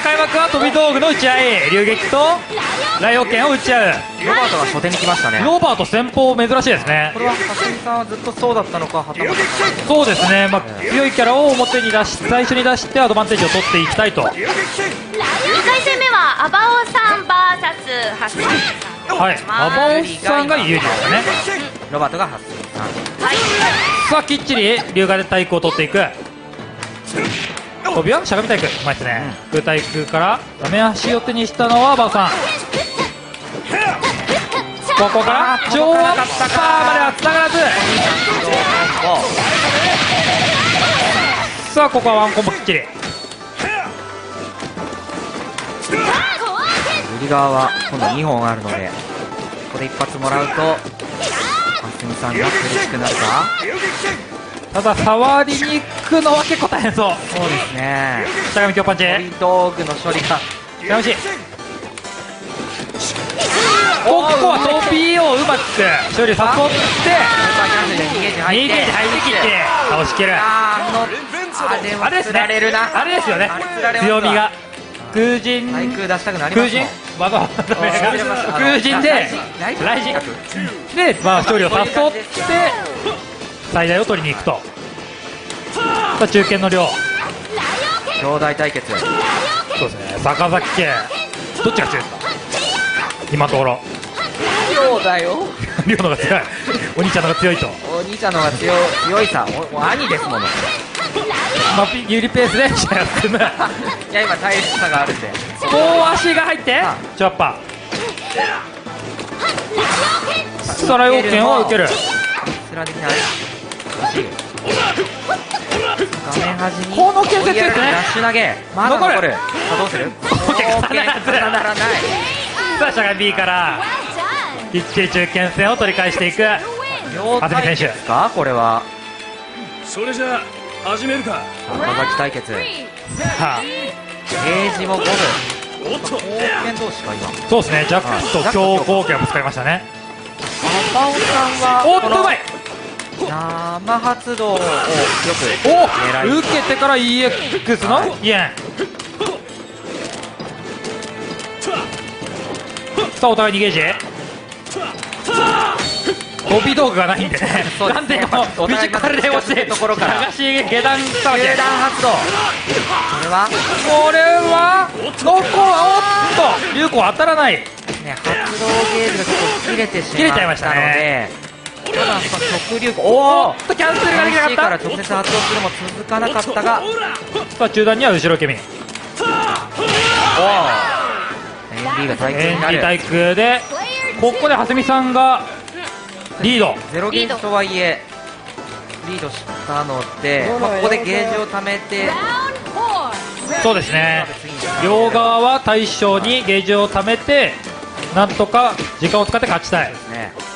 開幕は飛び道具の打ち合い流撃とライオケンを打ち合う。ロバートが初手に来ましたね。ロバート先方珍しいですね。これは蓮見さんはずっとそうだったのかはたまたそうですね、まあ、強いキャラを表に出し最初に出してアドバンテージを取っていきたいと。2回戦目はアバオさん VS ハスミさんはい。アバオさんが有利ですかね。ロバートが蓮見さんはいさあきっちり龍河で対空を取っていく飛びはしゃがみ対空うまいですね、空対空から。ダメ足を手にしたのはバオさん。ここから。超アッパーまではつながらず。さあここはワンコンボきっちり。右側は今度2本あるのでここで一発もらうと蓮見さんが苦しくなるか。ただ触りに行くのは結構大変そう。そうですね。しゃがみ強パンチ。道具の処理が。しゃがみしここは飛びをうまく。処理誘ってスーパーキャンセルで2ゲージ2入って入りきって。倒しきる。あれですねあれですよね。強みが。空陣。対空出したくなりまだ空陣？で。雷雷神で、まあ、勝利を誘って最大を取りに行くと。さあ中堅の量兄弟対決。そうですね。坂崎家。どっちが強いですか？今のところ。そうだよ。量の方が強い。お兄ちゃんの方が強いと。お兄ちゃんの方が強い。強いさ。おお兄ですもの。いまあ、有利ペースで。試合を進むや今大変さがあるんで。大足が入って。チョッパー。さあライオン剣を受ける。スラできない画面端にこの建設ですね。追いやられるダッシュ投げまだ残る。残るさあどうする？重ならず重ならない。さあしゃがみ B からきっちり中堅戦を取り返していく。両対決ですか？これは。それじゃあ始めるか。岡崎対決。ゲさあ。ージも5分。おっと。貢献同士か今。そうですね。ジャックと強攻撃がぶつかりましたね。アバオさんはおっとうまい生発動をよくお受けてから EX の？イエンさあお互い逃げージ飛び道具がないんでね。そうでこのフィジカルで押してところから流し下段さばき球団発動。これは？これはどこ？はおっと！龍子当たらない。ね発動ゲージがちょっと切れてしまったので。切れちゃいましただ直流おおおっとキャンセルができなかったから直接発動するも続かなかったが。さあ中段には後ろケミ。ンおおエンディが対決になる。対空でここで蓮見さんがリード。ゼロゲージとはいえリードしたので、まあ、ここでゲージを貯めてそうですね。両側は対象にゲージを貯めてなんとか時間を使って勝ちたい。ね天野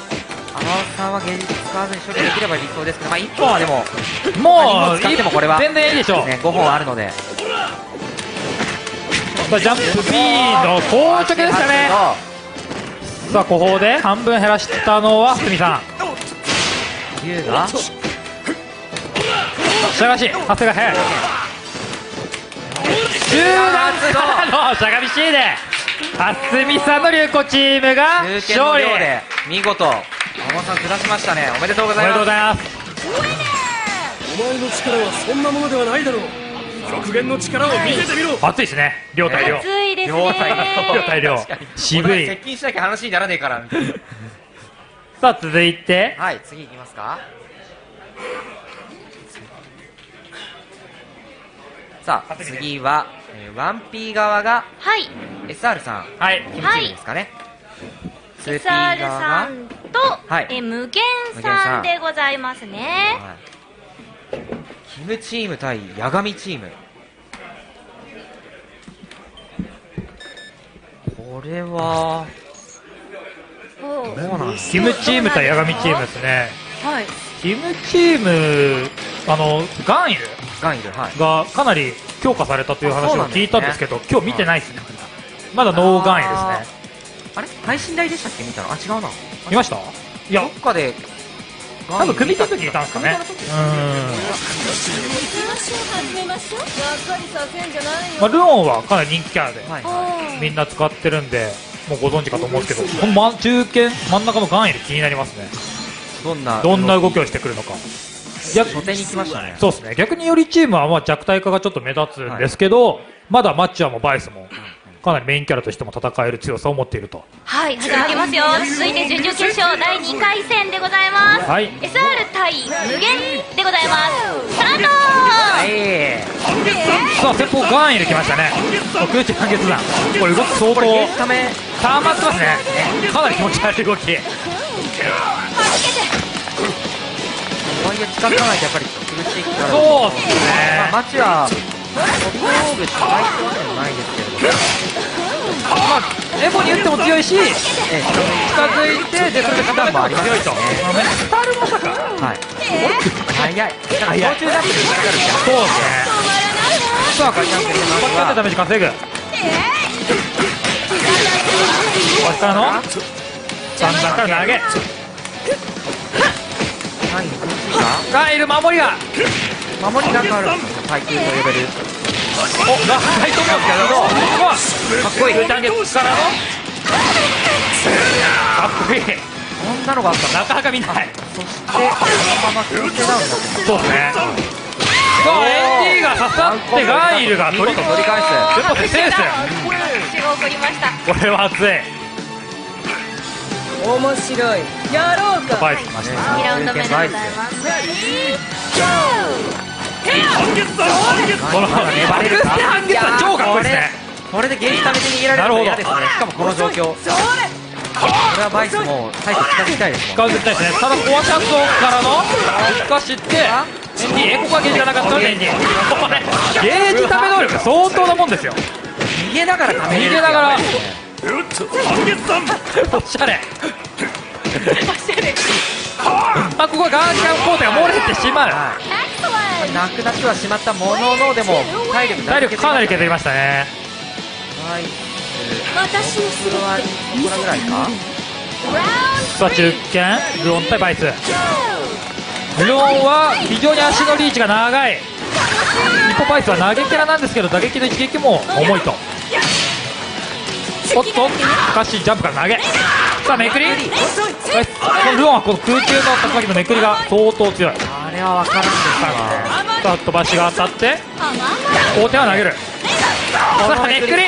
さんはゲージ使わずに処理できれば理想ですけど、まあ、1本はでももう使ってもこれは全然いいでしょう、ね、5本あるので。さあジャンプ B の硬直でしたね。さあ後方で半分減らしたのは鷲見さん。龍がしゃがし長谷が早い。中段からのしゃがみ C で蓮見さんの龍子チームが勝利。見事天野さん下しましたね。おめでとうごおめでとうございます。お前の力はそんなものではないだろう。極限の力を見せてみろ。熱いですね。両対両。熱いです両対ね両対両。渋い。接近しなきゃ話にならねえから。みたいなさあ続いて。はい次いきますか。さあ次は、えー、1P 側がはい。SR さん。はい。キムチームですかね、2P SR 側さがんと、はい。え無限さんでございますね。はい、キムチーム対ヤガミチーム。これはどうなんキムチーム対ヤガミチームですね。はい。キムチームあのガンイル？ガンいるはい。がかなり強化されたという話を聞いたんですけど今日見てないですね。まだノーガンイルですねあれ？配信台でしたっけ？見たの？あ違うな。見ました？いや。どっかで多分組み立てていたんですかね。うん。まあルオンはかなり人気キャラではいはみんな使ってるんでもうご存知かと思うんですけどこの真中堅真ん中のガンイル気になりますね。いどんなどんな動きをしてくるのか。逆初手に行きましたね。そうですね。逆によりチームはまあ弱体化がちょっと目立つんですけど、まだマッチはもうバイスもかなりメインキャラとしても戦える強さを持っていると。はい始まりますよ。続いて準々決勝第2回戦でございます、はい。SR 対無限でございます。スタートはい。さあ先方ガンイル来ましたね。空中半月弾これ動き相当たまってますね。かなり気持ち悪い動き。とはいえ近づかないとやっぱり苦しいから。そうですね。まあ、マチはトップローグ高いってわけでもないですけれども、まあエボに打っても強いしえ近づいてでそれで肩もあります。強いと。ねスタールまさはい。早い。なんか早い。空中ジャンプで引っかかるじゃん。そうですね。さあジャンプでまずはこうやってダメージ稼ぐこっからの三段から投げ。ガンイル守りが守りが変わる。耐久と呼べる。入っとったんですけどかっこいいタンゲッからのかっこいいこんなのがあった。なかなか見ないそして、そのまま強制ダウン。そうですねさあ ND が刺さってガンイルが取り取り返す。全部セースこれは熱い面白いやろうかバイス来ました2ラウンド目でございますこのバルクステ半月は超かっこいいこれでゲージ溜めて逃げられるの嫌ですね。しかもこの状況。これはバイスも最後近づきたいです。使う絶対ですねただフォアシャツからの突かしてえここはゲージがなかったのでゲージため能力相当なもんですよ逃げながら溜め逃げながらおしゃれあここはガーシャンコーテが漏れてしまう。なくなってはしまったもののでも体力体力かなり削りましたね。バイス私のこれはいくらぐらい。かさあ中堅ルオン対バイス。ルオンは非常に足のリーチが長い。一方バイスは投げキャラなんですけど打撃の一撃も重いと。おっとかしジャンプから投げ。さあめくり。このルオンはこの空中の竜巻のめくりが相当強いあれは分からんですわさあ飛ばしが当たって。大手は投げるさあめくり中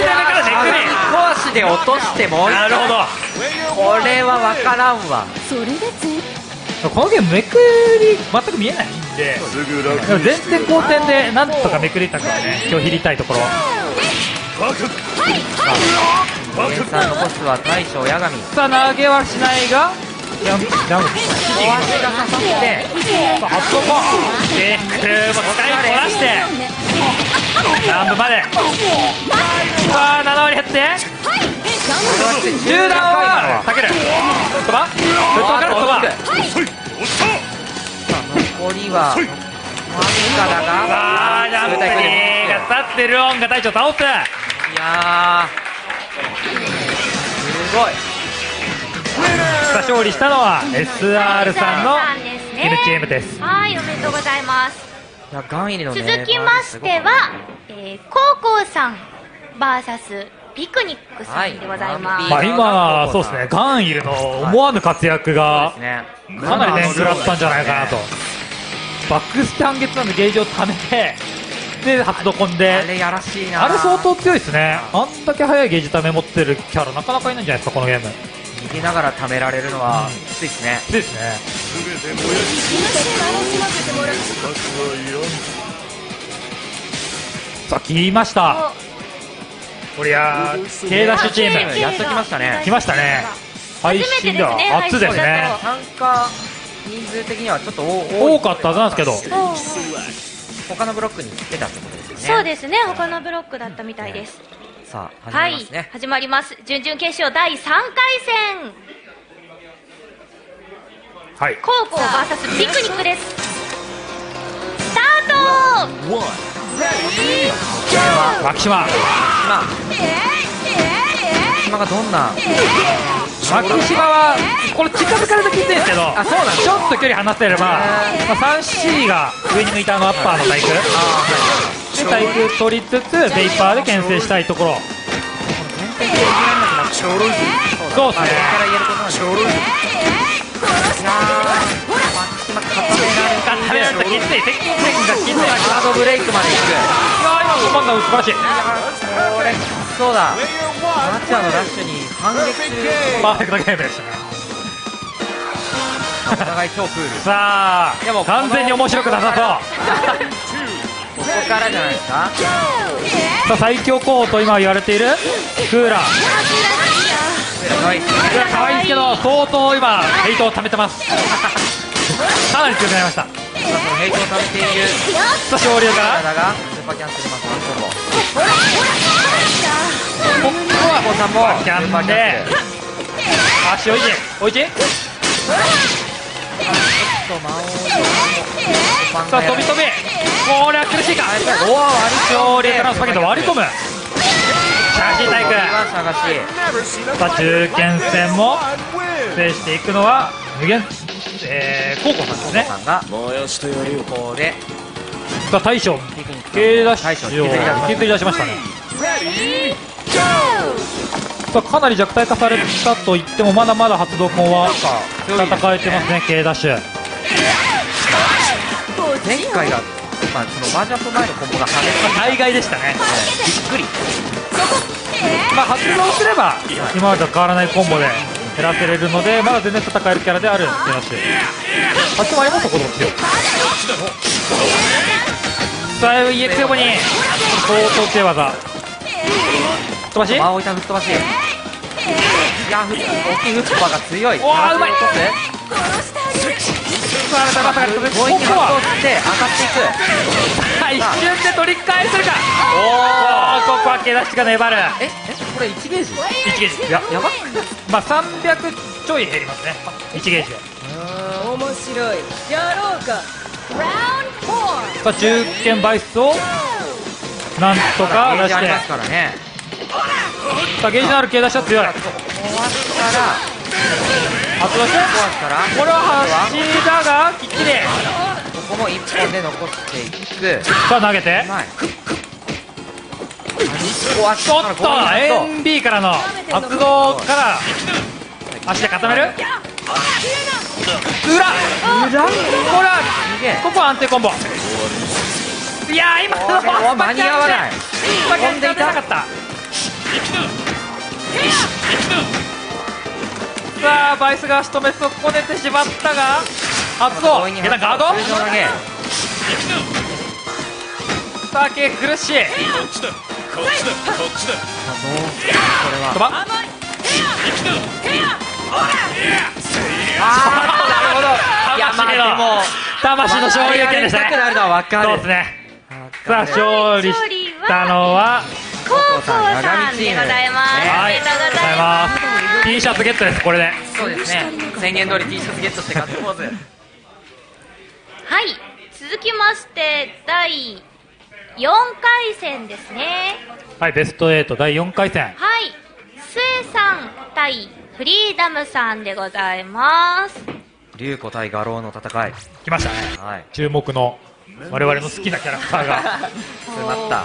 堅からめくり小足で落としてもなるほどこれは分からんわ。それで全このゲームめくり全く見えないんで。でも前転後転でなんとかめくりたくはね今日切りたいところ原産残すは大将八神。さあ投げはしないがジャンプジャンプ小足が刺さってあそこでクーも使いこなして南部までさあ7割減って中段は避ける飛ばフットから飛ば残りはわずかだがさあジャンプリーが立ってルオンが隊長倒すいやー。すごい勝利したのは SR さんのさんですねキルチームです。はいおめでとうございます。いやガン入りのね続きましては、えー、コウコウさん VS ピクニックさんでございます、まあ今そうですねガンイルの思わぬ活躍がかなりね食らったんじゃないかなと。バックスタン月なんでゲージを貯めてで初ドコンあで。れやらしいな。あれ相当強いですね。あんだけ速いゲージ貯め持ってるキャラなかなかいないんじゃないですかこのゲーム逃げながら貯められるのはきついですね。きついですね。さあ切りました。こりゃー K ダッシュチームやっときましたね。来ましたね。配信では初ですね。参加人数的にはちょっと多多かったはずなんですけど。他のブロックに来てたってことですよね。そうですね他のブロックだったみたいですさあ始はいまりますね、始まります。準々決勝第3回戦。はい。コウコウ VS ピクニックです。スタート。マキシマ今今がどんな牧島はこれ近づかれるときついんですけどあそうなんだ。ちょっと距離離せれば、まあ、3C が上に向いたあのアッパーの対空で対空取りつつベイパーで牽制したいところ。そうですね。まあここからついいハードブレイクまでいく。いやー今のコマンダー素晴らしいそうだ。マチャのラッシュに反撃。するパーフェクトゲームでした。ねお互い超クール。さでもあ完全に面白くなさここからじゃないですか？そうさあ最強候補と今言われているクーラー。クーラー可愛いですけど相当今ヘイトを溜めてます。かなり強くなりました。さあそのヘイトを貯めている。さあ昇竜から。スーパーキャンセルマスワンコンボここはさんもキャンパーキャンで足おいちおいち？ちょっと魔王のさあ飛び飛び。これは苦しいか。おお割り昇竜からのスパゲット。割り込むシャシータイクは探しさあ中堅戦も制していくのは無限えー、高校さんですね。ここで。さあ大将。引きずり出しま引きずり出しましたねかなり弱体化されたと言ってもまだまだ発動根は戦えてますね K ダッシュ。前回が、まあ、そのバージョン前のコンボが激し大概でしたね。たびっくりまあ発動すれば今までと変わらないコンボで減らせれるのでまだ全然戦えるキャラである K ダッシュ。立ち回りもそこでも強いさあ EX 横に。相当強い技飛ばし？魔王板吹っ飛ばし。いやフッ大きいフッパーが強い。おーうまい。落とすさあ高さがこ強引に発動して当たっていく一瞬で取り返せるか。おおここはッシュが粘る。ええこれ1ゲージ？1ゲージ。ややば。まあ300ちょい減りますね。1ゲージで。面白い。やろうか。さあ中堅バイスをなんとか出して。ゲージありますからねさあゲージのあるッシュは強い。壊したら発動して壊したらこれは橋だがきっちり。ここも1本で残していく。さあ投げて。うまい壊しちょっと NB からの発動から。足で固める。裏。裏？これここは安定コンボ。いやー今のは間に合わない。スパキャンチャン出なかったさあバイスが仕留め損ねてしまったが発動下段ガード。さあケ苦しいこっちだこっちだこっちだ。これは飛ばあーなるほど。いやまあでも魂の勝利権でしたね。るのは分かる。そうですね。さあ勝利したのはコウコウさんでございます。はいおめでとうございます。ます T シャツゲットですこれでそうですね宣言通り T シャツゲットしてガッツポーズはい。続きまして、第4回戦ですね。はいベスト8第4回戦はい。スエさん対フリーダムさんでございます。龍子対画廊の戦い来ましたねはい注目の我々の好きなキャラクターが 詰まった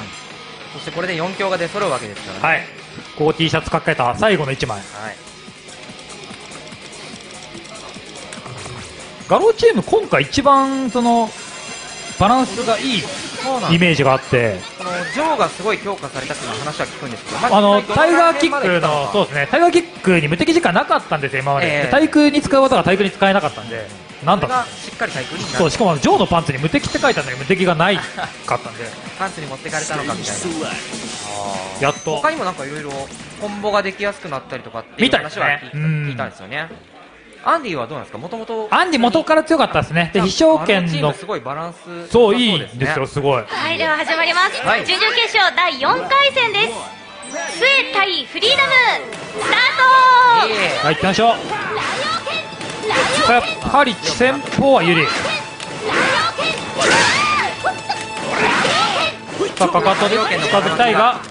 そしてこれで4強が出揃うわけですからね。はい。こう T シャツ書かれた。最後の1枚。はい。ガローチーム今回一番そのバランスがいいイメージがあって。このジョーがすごい強化されたっていう話は聞くんですけど、まあの実際タイガーキックのそうですね。タイガーキックに無敵時間なかったんですよ今まで、ええ。対空に使う技が対空に使えなかったんでなんだ？がしっかり対空にそうしかもジョーのパンツに無敵って書いてあるのに無敵がないかったんでパンツに持ってかれたのかみたいな。やっと。他にもなんかいろいろコンボができやすくなったりとかっていう話はね聞いた,、うん。聞いたんですよね。アンディはどうなんですか？もともとアンディ元から強かったですね。で飛翔剣の。すごいバランスそういい良さんですよねすごい。はい、では始まります。はい。準々決勝第4回戦です。スエ対フリーダム、スタートはい行きましょうやっぱり先方は有利さあかかとで近づきたいが。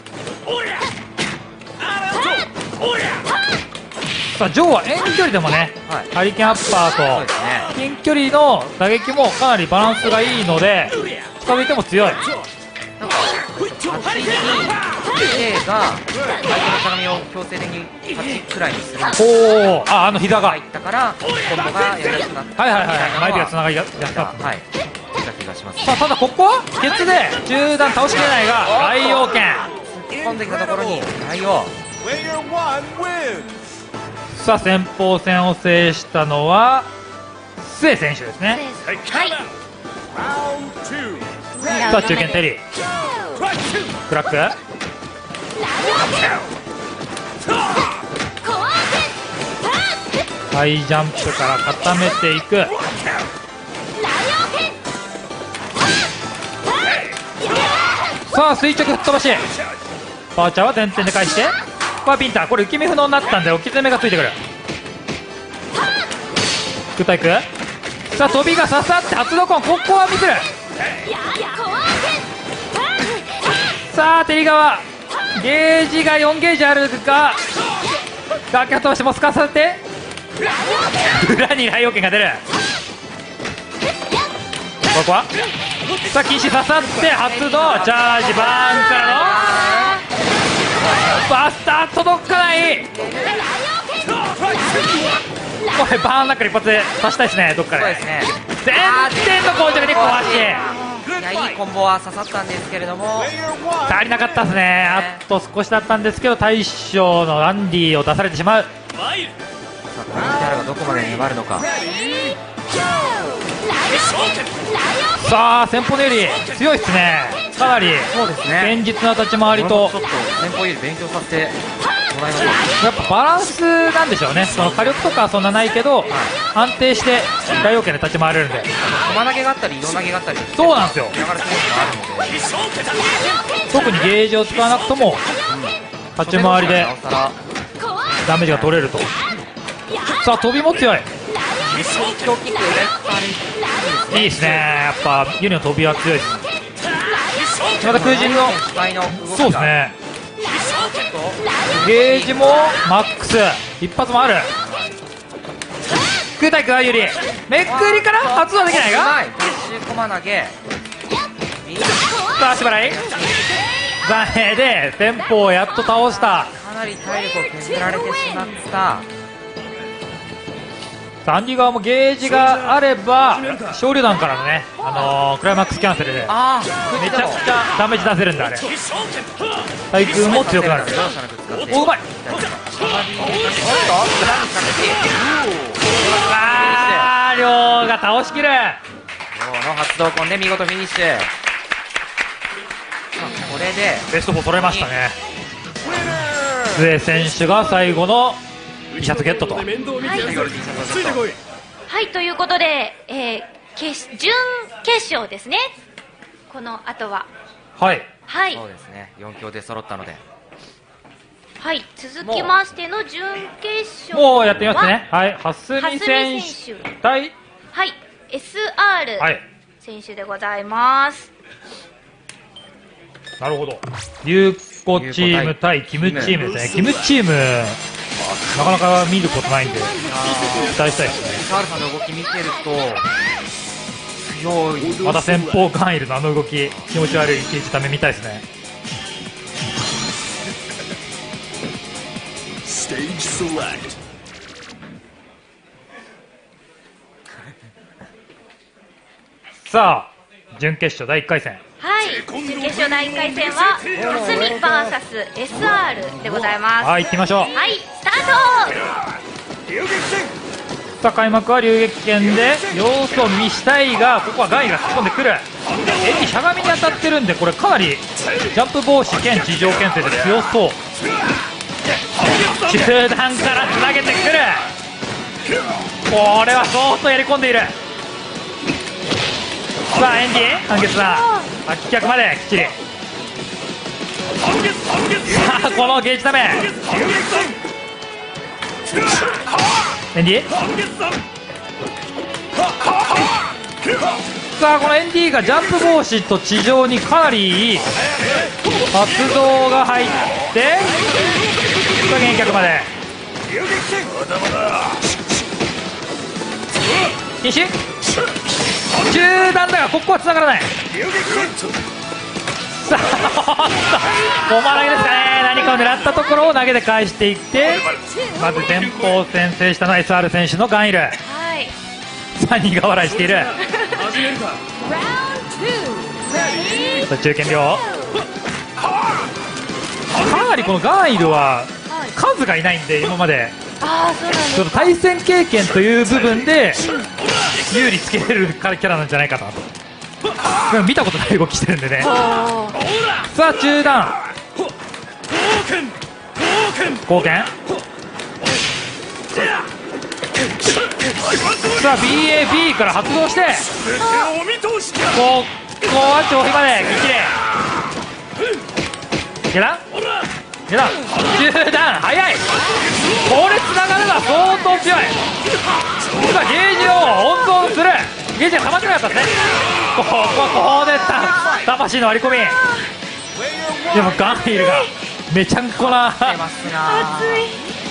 ささあジョーは遠距離でもね、はい。ハリケーンアッパーと近距離の打撃もかなりバランスがいいので近づいても強い8に A が相手のしゃがみを強制的に8くらいにする。んですおおああの膝が。はい入ったからコンボがやりやすくなった。はいはいみたい前手がつながりやすかった。はい。見た気がします。さあただここはケツで中段倒しきれないが大王剣突っ込んできたところに大王さあ先鋒戦を制したのは末選手ですね。はいさあ中堅テリークラックハイジャンプから固めていくさあ垂直吹っ飛ばしパーチャーは前転で返してパーピンターこれ受け身不能になったんで置き攻めがついてくるグッタイクさあ飛びが刺さって発動コンここは見せるさあテリ側ゲージが4ゲージあるが楽器を通してもすかさせて。裏に雷王剣が出る。ここは？さあ禁止刺さって発動。チャージバーンからの。バスター届かない。これバーンナックル一発で刺したいですねどっかで。全然の膠着しいやいいコンボは刺さったんですけれども。足りなかったですね。あと少しだったんですけど大将のランディを出されてしまう。さあこのギャラがどこまで粘るのか。さあ先方のより強いですね。かなり。そうですね。堅実な立ち回りと。ちょっと先方より勉強させてもらいましょうやっぱバランスなんでしょうね。その火力とかはそんなないけど安定して大王剣で立ち回れるんで。駒投げがあったり移動投げがあったり。そうなんですよ流れスポーツがあるので。特にゲージを使わなくとも立ち回りでダメージが取れると。さあ飛びも強い。いいですね。やっぱユニの飛びは強いです。また空人のそうですねゲージもマックス。一発もある。空対空有利めくりから発動できないが。はい投げさあ足払い。残念。で先方をやっと倒した。かなり体力を削られてしまったサンディ側もゲージがあれば昇竜弾からのね、あのークライマックスキャンセルでああめちゃくちゃダメージ出せるんだあれ。対空も強くなる。おうまい。あー亮が倒しきる。今日の発動コンで見事フィニッシュ。これでベスト4取れましたね。末選手が最後の T シャツゲットと。面倒見てやる最後の T シャツをつい。はいということで、えー決準決勝ですね。この後は。はい。はい。そうですね。4強で揃ったので。はい続きましての準決勝もうやってみますね。はい。蓮見選選手。手対はい SR はい。選手でございます、なるほど。龍子チーム対キムチームですね。キムチームなかなか見ることないんで期待したいですね。ールさんの動き見てると強い。また先方ガンイルのあの動き気持ち悪いゲージため見たいですね。Stage select. さあ準決勝第1回戦はい。準決勝第1回戦は蓮見 VSSR でございます。はい行ってみましょう。はいスターさあ開幕は流撃剣で様子を見したいがここはガンイルが突っ込んでくる。エディしゃがみに当たってるんでこれかなりジャンプ防止兼地上牽制で強そう。中段からつなげてくる。これは相当やり込んでいるさあエンディ半月だ。発脚まできっちり。さあこのゲージダメエンディさあこのエンディがジャンプ防止と地上にかなりいい。発動が入ってさあ現脚まで。禁止中段だがここは繋がらない。さあおっとですかね。何かを狙ったところを投げて返していってまず前方を先制したのは SR 選手のガンイル。はい。さあ苦笑いしている。始めるか。さあ中堅両。かなりこのガンイルは数がいないんで今までその対戦経験という部分で有利つけれるキャラなんじゃないかなと見たことない動きしてるんでね。さあ中段。貢献さあ BAB から発動して。ここは上位まで激励。いけな。2段中段速い。これ繋がれば相当強い。今ゲージを温存する。ゲージがたまってなかったですね。ここここでた。魂の割り込み。でもガンヒールがめちゃくこな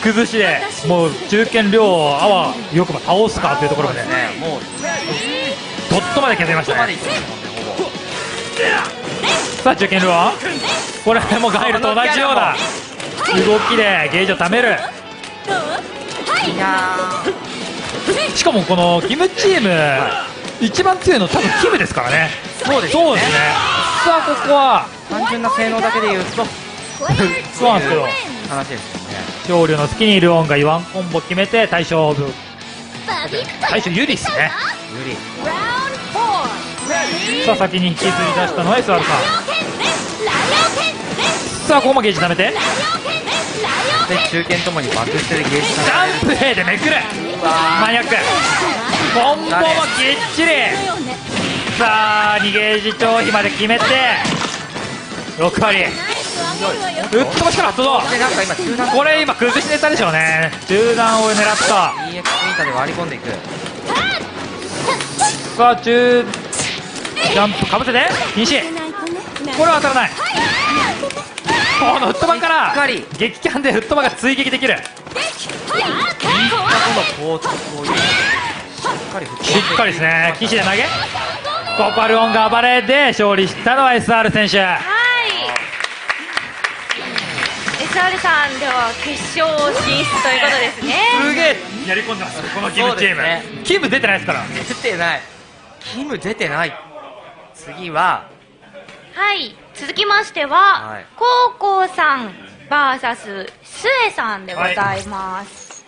崩しでもう中堅量をあわよくば倒すかというところまで。もうドットまで削りましたね。さあ中堅量はこれもガイルと同じような動きでゲージを貯める。いやしかもこのキムチーム一番強いの多分キムですからね。そうですそうですね。さあここは。ー単純な性能だけで言うと。そうなんですけど話ですよね。勝利の隙にルオンがワンコンボ決めて対象対象有利ですね。無理さあ先に引きずり出したのは SR さんさあここもゲージ貯めて。で中堅ともにバックステでゲージジさャンプ A でめくるマニアック。コンボもぎっちり。さあ2ゲージ超飛まで決めて。6割。うっ飛ばしから発動でなんか今中段これ今崩しネタでしょうね。中段を狙った。EX インターで割り込んでいく。さあ中ジャンプかぶせて。禁止。これは当たらないこのフットバンからしっかり。激キャンでフットバンが追撃できる。しっかり振って。しっかりですね。禁止で投げ。コパルオンが暴れで勝利したのは SR 選手。はい。SR さんでは決勝進出ということですね。すげえやり込んでますこのキムチーム、そうですキム出てないですから。出てない。キム出てない。次は。はい続きましては、はい。コウコウさん VS スエさんでございます、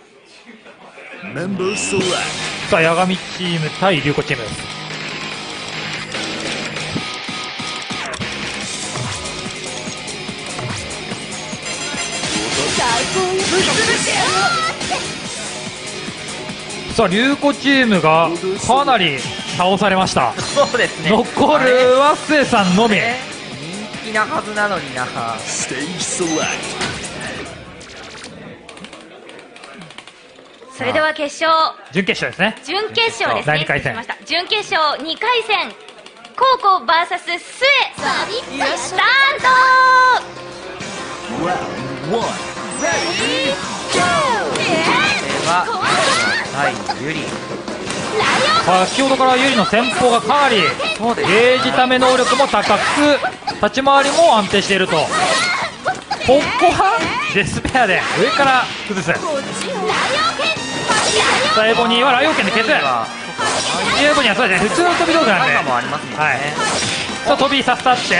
さあ八神チーム対龍子チームです。さあ龍子チームがかなり倒されました。そうですね。残るはスエさんのみ。え人気なはずなのにな。それでは決勝。準決勝ですね。準決勝ですね。準決勝2回戦。コウコウ VS スエスターこれは対ユリ先ほどからユリの戦法がかなりゲージため能力も高く立ち回りも安定していると。ここはデスペアで。上から崩す。さあエボニーはライオン剣で消す。はエボニーはそうですね。普通の飛び道具なんで。はい。さあ飛びさせたって。し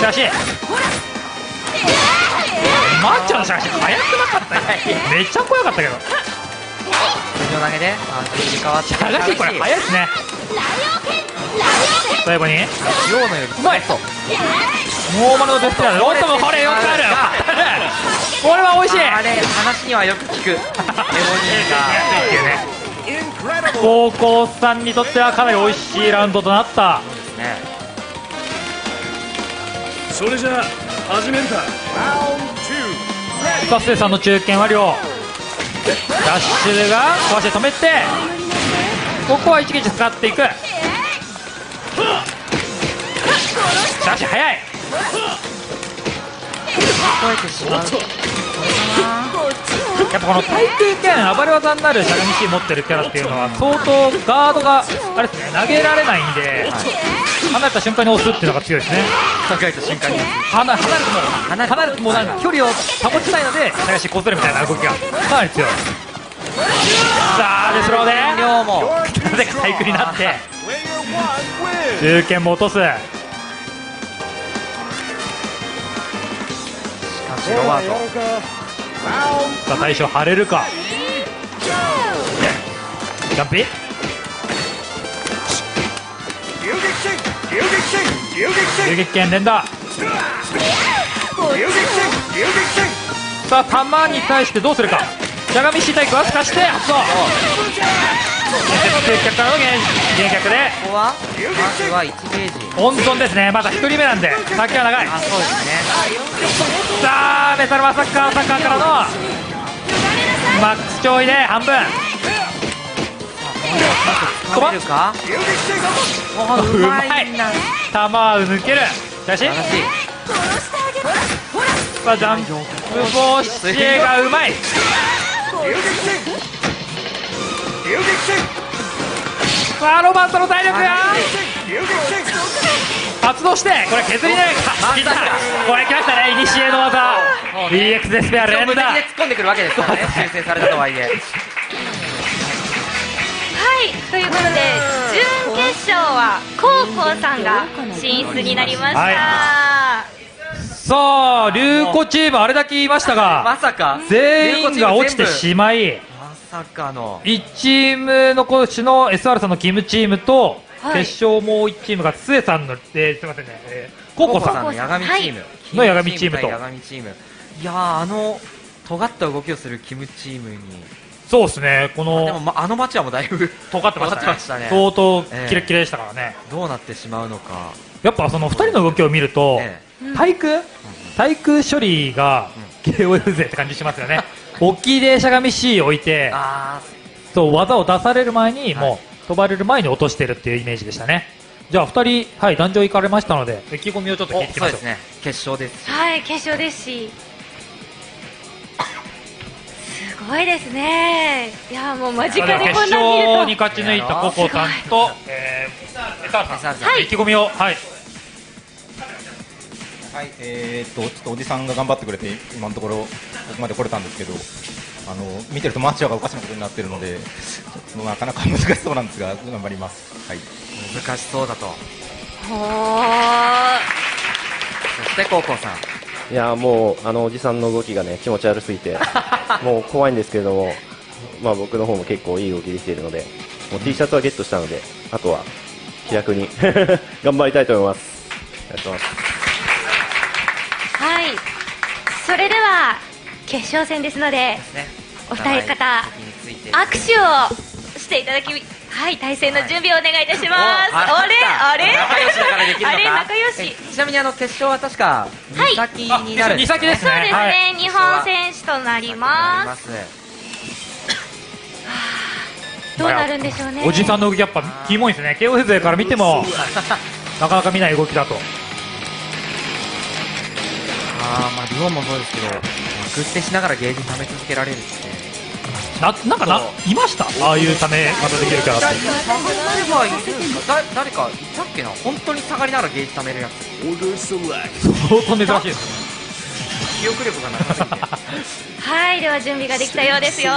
かし。マッチョのしかし。速くなかったよ。めっちゃ怖かったけど。通常投げで。あ切り替わってし。かしこれ。速いですねさあエボニー量のよりうまい。とノーマルのデスペアでおっともこれよくあるこれは美味しい。あれ話にはよく聞く。エボニーが。高校さんにとってはかなり美味しいラウンドとなった。それじゃあ始めるか。サステさんの中堅は両ダッシュが壊して止めてここは一撃使っていくしかし早い。超えてしまうやっぱこの対空剣暴れ技になるしゃがみ C 持ってるキャラっていうのは相当ガードがあれですね投げられないんで、離れた瞬間に押すっていうのが強いですね。考えた瞬間に離離れても離れて離れてもなんか距離を保ちたいのでしゃがみ C こするみたいな動きが。かなり強い。さあでスローで量も。なぜか対空になって中堅も落とす。しかしロバート。さあ対象張れるか。ジャンピ遊撃剣連打さあ弾に対してどうするか。しゃがみ C 対空はすかして発動。接客からの現現脚でここはまずは1ゲージ。温存ですね。まだ1人目なんで。先は長い。あそうですね。さあメタルマサッカーサッカーからのマックス脅威で半分。飛べるか？おうまい。な弾は抜ける。しかし。素晴らしい。さあジャンプ防止がうまいさあロバートの体力が発動してこれ削りないま来たこれ来ましたねイニシエの技。そうね。EX デスペア連無敵打で突っ込んでくるわけですからね修正されたとはいえ。はいということで準決勝はコウコウさんが進出になりました、はさあ龍子チームあれだけ言いましたまがさか。全員が落ちてしまいまさかの。1チームのコーチの SR さんのキムチームと、はい。決勝もう1チームがスエさんの、えーすみませんね、えー、ココさん。の矢神チーム、い。の矢神チームと。キ矢神チーム。いやーあの尖った動きをするキムチームに。そうですねこでも、のま、あの街はもうだいぶ尖ってましたね。尖ってましたね。相当ええ。キレッキレでしたからね、どうなってしまうのか、やっぱその2人の動きを見ると、え対空？対空処理が KOF 勢って感じしますよね大きいでしゃがみ C を置いてあそう技を出される前に、はい。もう飛ばれる前に落としてるっていうイメージでしたね。じゃあ2人、はい、壇上行かれましたので意気込みをちょっと聞いてきましょう。そうですね。決勝です。しはい決勝ですし。すごいですね。いやもう間近で決こんなに見勝にると。勝ち抜いたココさんと、えー、エサーさん、SR さん。意気込みを、はい、はい、えーっと、ちょっとおじさんが頑張ってくれて、今のところ、ここまで来れたんですけど、あの、見てるとマッチャーがおかしなことになってるので、ちょっとなかなか難しそうなんですが、頑張ります。はい。難しそうだと。ほーそして高校さん。いやもうあのおじさんの動きがね気持ち悪すぎて もう怖いんですけれども、まあ、僕の方も結構いい動きできているのでもう T シャツはゲットしたのであとは気楽に 頑張りたいと思います。ありがとうございますれでは決勝戦ですのでね。お二人方握手をしていただきはい対戦の準備をお願いいたします、おあれあれ？仲良しだからできるのか？あれ仲良し。えちなみにあの決勝は確かはい。2先になるん二先ですそうですね、はい。日本選手となります。どうなるんでしょうね。おじさんの動きやっぱキモいですね。KOF 勢から見ても なかなか見ない動きだとあーまあ量もそうですけどバク捨てしながらゲージ貯め続けられるって。ななんかないました？ああいうためまたできるキャラって。誰かいたっけな本当に下がりながらゲージ貯めるやつ.相当珍しいですね記憶力がなさすぎてはいでは準備ができたようですよ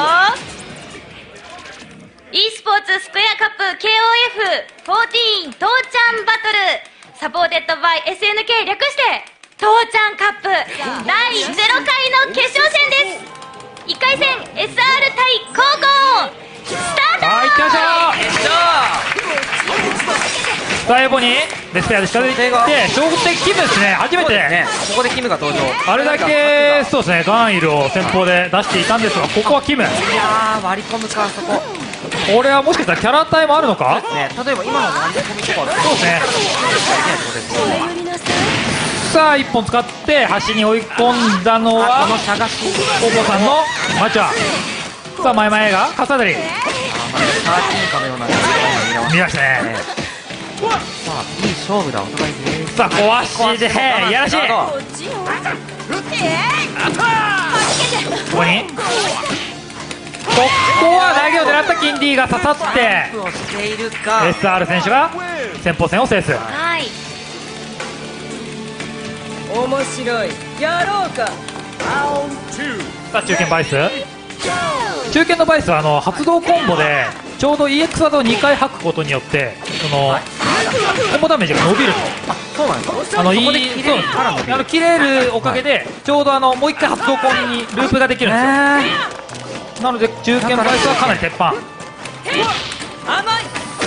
e スポーツスクエアカップ KOF14 父ちゃんバトルサポーテッドバイ SNK 略して父ちゃんカップ第0回の決勝戦です。1回戦 SR 対高校スタート。はい行ってみましょう。決勝最後にデスペアで近づいて。いって勝負的キムですね。初めて。ね。ここでキムが登場。あれだけそうですねガンイルを先方で出していたんですがここはキム。いやー割り込むかそこ。これはもしかしたらキャラタイもあるのか？ね。例えば今の割り込みとか。そうですねさあ1本使って端に追い込んだのあこのはしゃがしココさんのマチャ。さあ前々がカサダリあーまあサーチンかのような見れましたね。ねさあい。い勝負だお互い。さあ壊しで。いやらしいここに？ここは投げを狙ったキンディが刺さって SR 選手が先鋒戦を制す。はい面白い。やろうか。さあ中堅バイス。中堅のバイスはあの発動コンボでちょうど EX 技を2回吐くことによってそのコンボダメージが伸びるそうなんですあのあの切れるおかげでちょうどあのもう1回発動コンにループができるんですよ。なので中堅バイスはかなり鉄板。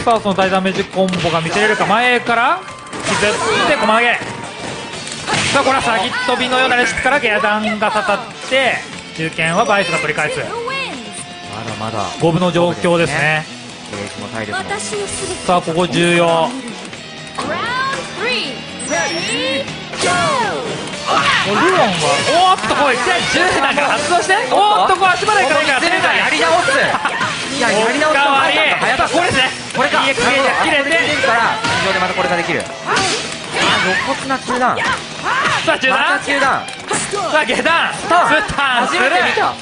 さあその大ダメージコンボが見せれるか前から削って駒投げさあこれは詐欺飛びのようなレシピから下段が刺さって中堅はバイスが取り返す。まだまだ五分の状況ですね。ゲージも体力もさあここ重要。おルオンはおーっとこい。10段から発動して。おーっとこう足払いからこの水がやり直すいややり直す。の代わり早かったさあこれですね。これか EX ゲージが切れてるからでまたこれができるあ露骨な中断さあ中ま段た中断。さあ下段スタンする。初めて見たイ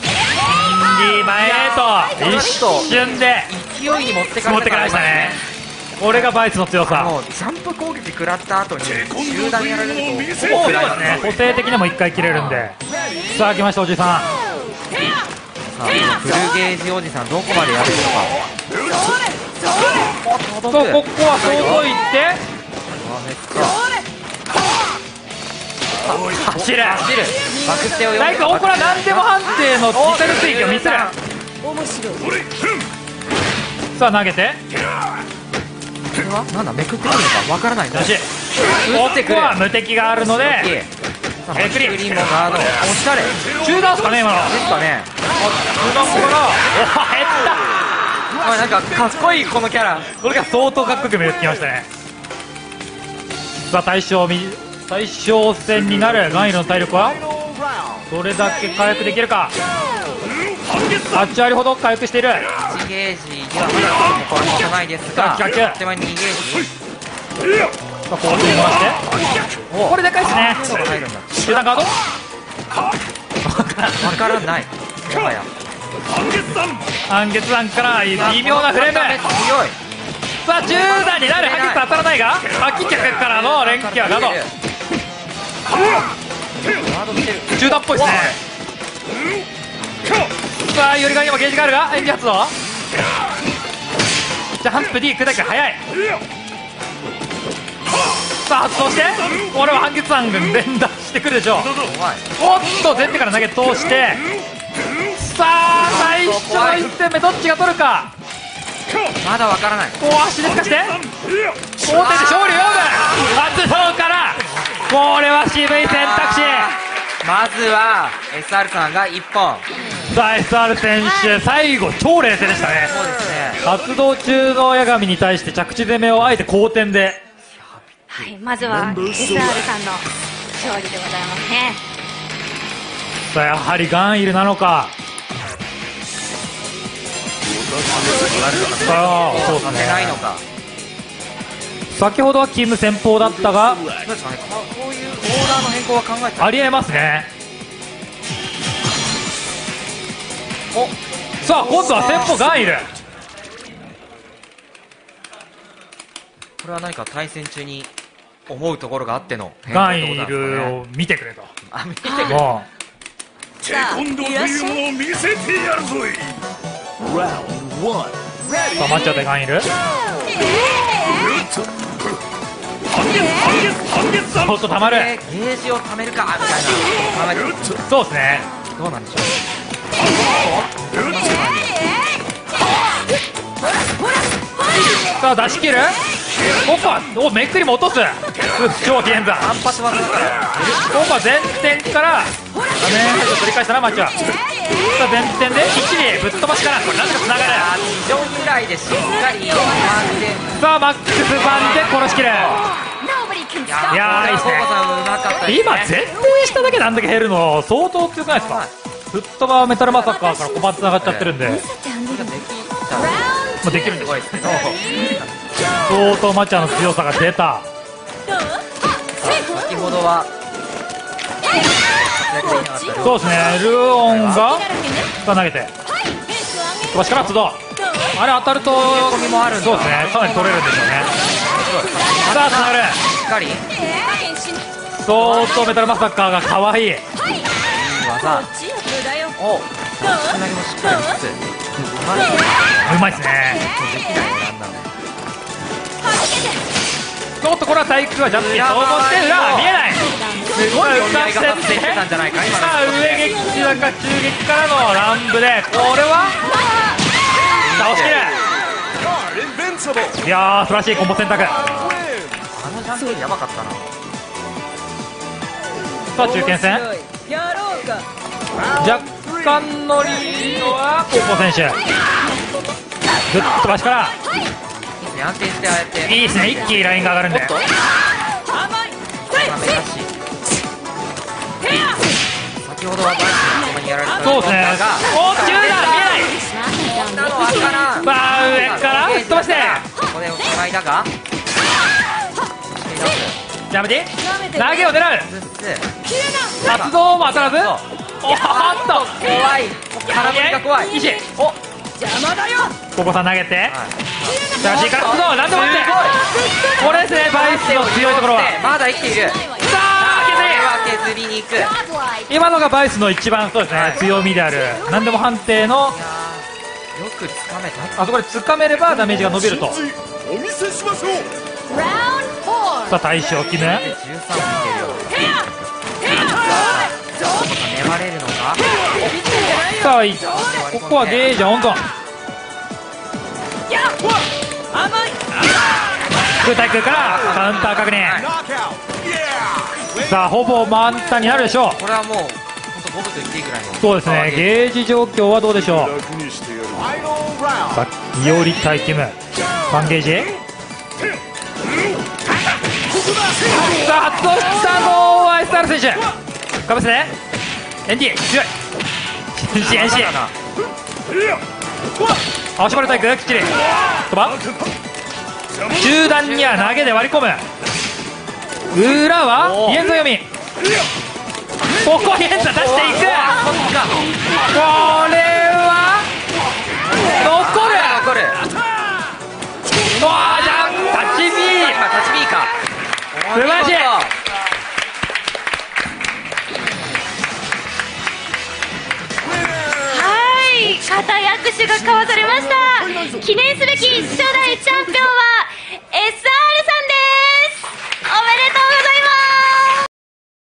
ンディ前へと一瞬で。勢いに持ってかれ持ってかれましたね。これがバイスの強さ。もうジャンプ攻撃食らった後に集団やられるとそうですね。補正的にも1回切れるんで。さあ来ましたおじさん。さあフルゲージおじさんどこまでやれるのか。そうここは総動いって走る。走る。バクテを大工大倉何でも判定のリトル水域を見せる。面白いさあ投げて。これは？なんだめくってくるのかわからないな。よし。打ってくは無敵があるのでえークリもガード。おしゃれ。で中段っすかね今の。すかね。中段からお減った。あなんかかっこいいこのキャラ。これが相当かっこよく見えてきましたね。さあ対象み対象戦になるガンイルの体力は？どれだけ回復できるか？8割ほど回復している。1ゲージではまだこれもないですがさあ企画手前に2ゲージ。こうしてみましてこれでかいですね。そうが入るんだ中段ガード。わからない。もはや。半月段から微妙なフレーム。強い。さあ10段になる。半月当たらないが秋脚からの連携はガード中段っぽいですね。さあよりがにもゲージがあるが演技発動。じゃあハンプ D 砕きが早い。さあ発動して。これは半月段軍連打してくるでしょう。おっと前手から投げ通して。さあ最初の1点目どっちが取るか。まだわからない。こう足でかして。大手で勝利を発動からこれは渋い選択肢。まずは SR さんが1本。さあ SR 選手最後超冷静でしたね。そうですね。発動中の矢神に対して着地攻めをあえて好転で。はいまずは SR さんの勝利でございますね。さあやはりガンイルなのか。さあそうですさせないのねか先ほどはキム先鋒だったがここういうオーダーの変更は考えてありえますね。おさあ今度は先鋒ガンイル。これは何か対戦中に思うところがあっての変更ガンイってことなんですかね。ルを見てくれと。あ見てくれ。もテコンドーというものを見せてやるぞい。うさあマッチョでガンイルちょっとたまる。でゲー？ジを貯めるかみたいなそうですね。どうなんでしょさあ出し切る？ここはおめくりも落とす。超飛燕山反発技ですから。ここは前転から画面最初取り返したなマッチョさあ前転で一気にぶっ飛ばしからこれなんとかつながる。あ地上由来でしっかりさあマックス版で殺しきる。いやーいいですね。今前転しただけであんだけ減るの相当強くないですか？フットバーメタルマサカーからコマつながっちゃってるんで。もこれができたうできるんですけど相当マッチャーの強さが出た。先ほどはそうですね。ルオンがが投げて。飛ばしからあれ当たると込みもあるんだ。そうですね。かなり取れるんでしょうね。さあつながる。しっかり。いい相当メタルマサッカーが可愛い。技無駄よおつなぎもしっうまい。ですね。できないなんだちょっとこれは対空はジャッキーと思って裏は見えないすごい。読み合いが発生してたんじゃないか今のさあ上撃中か中撃からの乱舞でこれは倒しきるいやー素晴らしいコンボ選択。さあのジャンプやばかったなあ中堅戦。面白いやろうか若干のリードは高校選手。ぐっと飛ばしから。いいですね安定してああやって。いいですね。一気にラインが上がるんでほどはバイクのにやられたそうですねがお中段見えないこんなのわからんさあ上から吹っ飛ばしてここでお互いだがやめて投げを狙う発動も当たらずおっと怖い空振りが怖い石お邪魔だよここさん投げてはい高橋から発動何でもってこれですねバイスの強いところはまだ生きているさありに行く。今のがバイスの一番そうですね。強みである。何でも判定の。よくつかめた。あそこで掴めればダメージが伸びると。お見せしましょう。さあ大将キムで13もいけるよ粘れるのか？さあいここはゲージャー温存甘い。空対空からカウンター確認さあほぼ満タンになるでしょう。これはもう本当と言っていいぐらいの。そうですね。ゲージ状況はどうでしょう。さあイオリ対キム。ワンゲージ。さあ発動したのは SR 選手かぶせてエンディ強い。エンシエンシだな青しばれ体育きっちり。飛ば中段には投げで割り込む裏はイエンザ読み。ここイエンザ出していく。これは残る。残る。わあじゃあ立ち今立ち B か。素晴らしい。はい固い握手が交わされました。記念すべき初代チャンピオンはおめでとうございます。